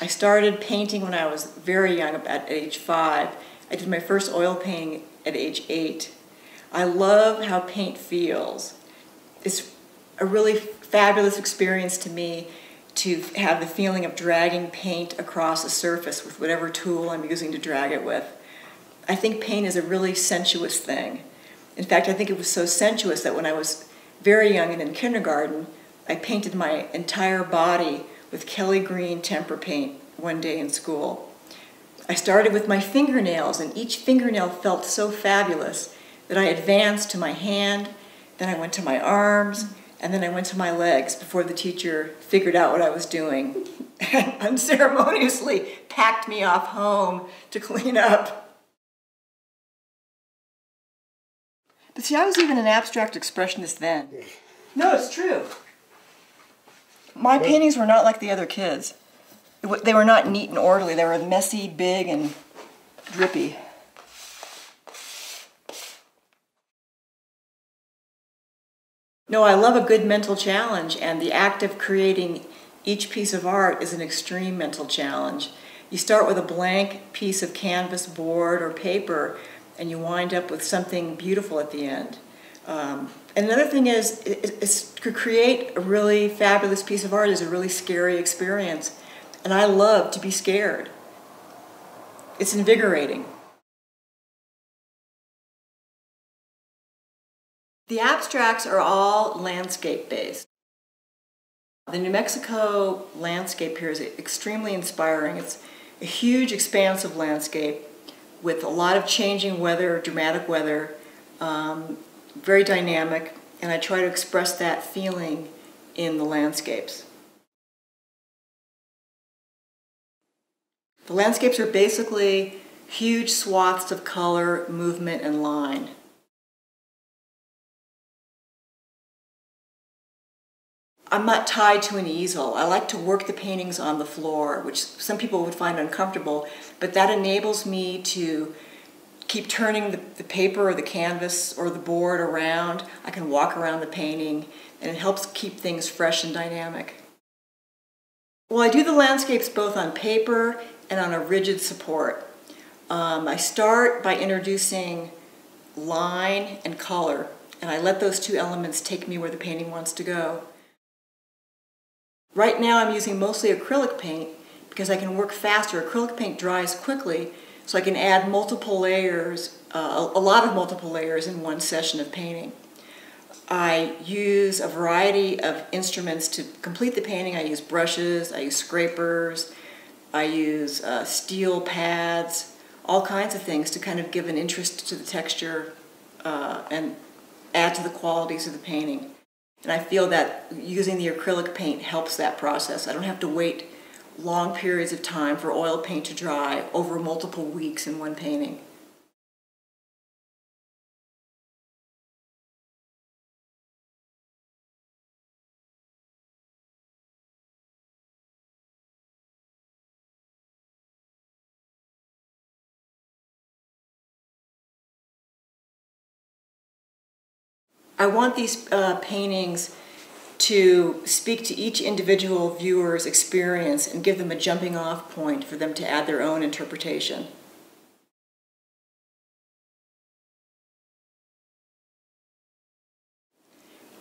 I started painting when I was very young, about age five. I did my first oil painting at age eight. I love how paint feels. It's a really fabulous experience to me to have the feeling of dragging paint across a surface with whatever tool I'm using to drag it with. I think paint is a really sensuous thing. In fact, I think it was so sensuous that when I was very young and in kindergarten, I painted my entire body with Kelly Green tempera paint one day in school. I started with my fingernails, and each fingernail felt so fabulous that I advanced to my hand, then I went to my arms, and then I went to my legs before the teacher figured out what I was doing and unceremoniously packed me off home to clean up. But see, I was even an abstract expressionist then. No, it's true. My paintings were not like the other kids. They were not neat and orderly. They were messy, big, and drippy. No, I love a good mental challenge, and the act of creating each piece of art is an extreme mental challenge. You start with a blank piece of canvas, board, or paper, and you wind up with something beautiful at the end. Um, and another thing is, is, to create a really fabulous piece of art is a really scary experience. And I love to be scared. It's invigorating. The abstracts are all landscape based. The New Mexico landscape here is extremely inspiring. It's a huge expanse of landscape with a lot of changing weather, dramatic weather, um, very dynamic, and I try to express that feeling in the landscapes. The landscapes are basically huge swaths of color, movement, and line. I'm not tied to an easel. I like to work the paintings on the floor, which some people would find uncomfortable, but that enables me to keep turning the, the paper or the canvas or the board around. I can walk around the painting, and it helps keep things fresh and dynamic. Well, I do the landscapes both on paper and on a rigid support. Um, I start by introducing line and color, and I let those two elements take me where the painting wants to go. Right now I'm using mostly acrylic paint because I can work faster. Acrylic paint dries quickly, so I can add multiple layers, uh, a lot of multiple layers in one session of painting. I use a variety of instruments to complete the painting. I use brushes, I use scrapers, I use uh, steel pads, all kinds of things to kind of give an interest to the texture uh, and add to the qualities of the painting. And I feel that using the acrylic paint helps that process. I don't have to wait long periods of time for oil paint to dry over multiple weeks in one painting. I want these uh, paintings to speak to each individual viewer's experience and give them a jumping off point for them to add their own interpretation.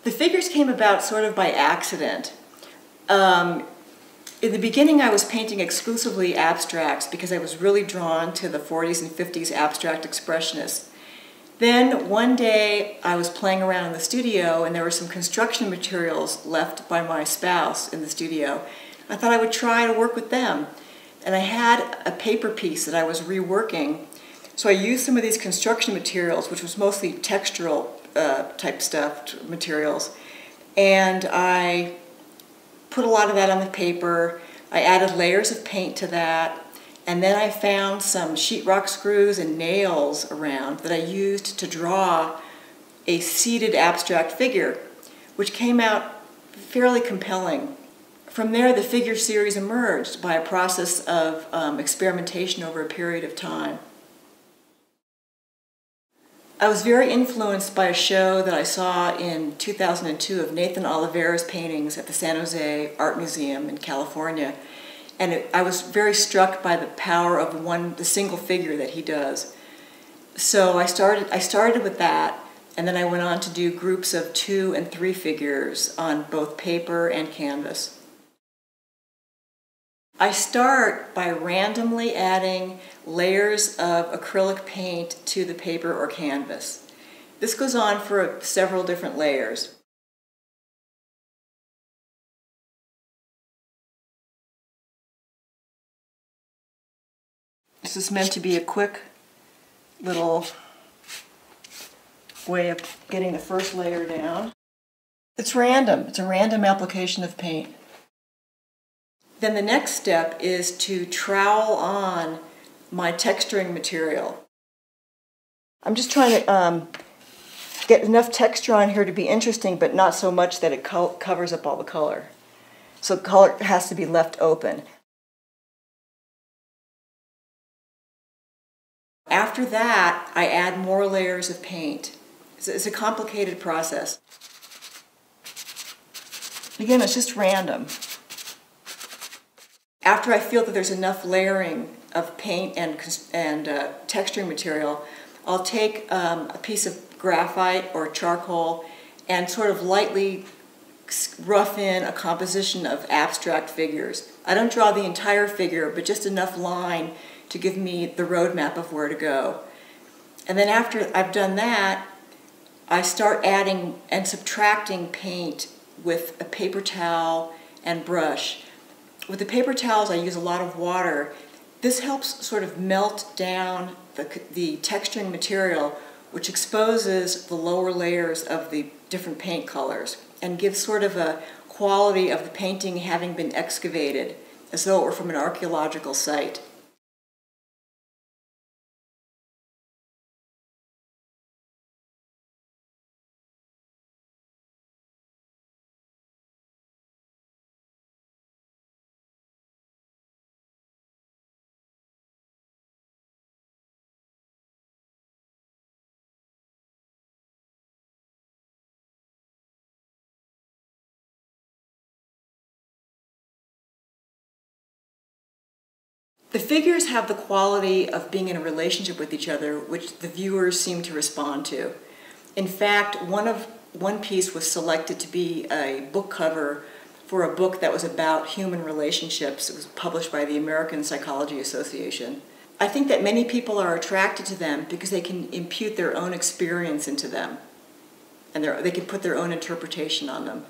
The figures came about sort of by accident. Um, in the beginning, I was painting exclusively abstracts because I was really drawn to the 40s and 50s abstract expressionists. Then one day I was playing around in the studio and there were some construction materials left by my spouse in the studio. I thought I would try to work with them. And I had a paper piece that I was reworking. So I used some of these construction materials, which was mostly textural uh, type stuff, materials. And I put a lot of that on the paper. I added layers of paint to that. And then I found some sheetrock screws and nails around that I used to draw a seated abstract figure, which came out fairly compelling. From there, the figure series emerged by a process of um, experimentation over a period of time. I was very influenced by a show that I saw in 2002 of Nathan Oliveira's paintings at the San Jose Art Museum in California And it, I was very struck by the power of one, the single figure that he does. So I started, I started with that, and then I went on to do groups of two and three figures on both paper and canvas. I start by randomly adding layers of acrylic paint to the paper or canvas. This goes on for several different layers. This is meant to be a quick little way of getting the first layer down. It's random. It's a random application of paint. Then the next step is to trowel on my texturing material. I'm just trying to um, get enough texture on here to be interesting, but not so much that it co covers up all the color. So color has to be left open. After that, I add more layers of paint. It's a complicated process. Again, it's just random. After I feel that there's enough layering of paint and, and uh, texturing material, I'll take um, a piece of graphite or charcoal and sort of lightly rough in a composition of abstract figures. I don't draw the entire figure, but just enough line to give me the roadmap of where to go. And then after I've done that, I start adding and subtracting paint with a paper towel and brush. With the paper towels, I use a lot of water. This helps sort of melt down the, the texturing material, which exposes the lower layers of the different paint colors and gives sort of a quality of the painting having been excavated, as though it were from an archaeological site. The figures have the quality of being in a relationship with each other, which the viewers seem to respond to. In fact, one of one piece was selected to be a book cover for a book that was about human relationships. It was published by the American Psychology Association. I think that many people are attracted to them because they can impute their own experience into them and they can put their own interpretation on them.